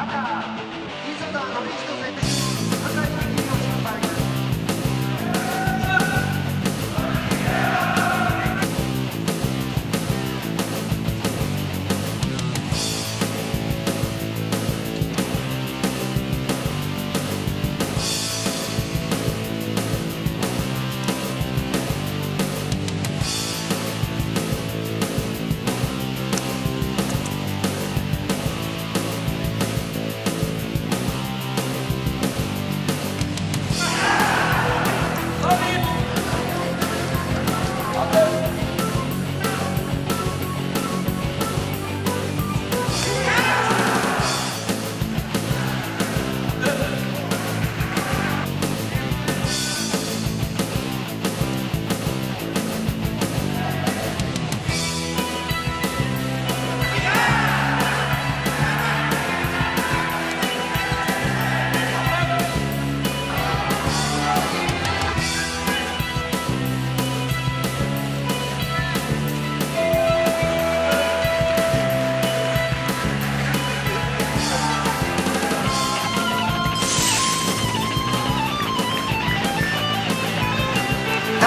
Hammer!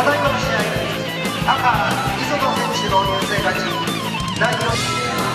赤試合磯野選手の優勢勝ち第4試合。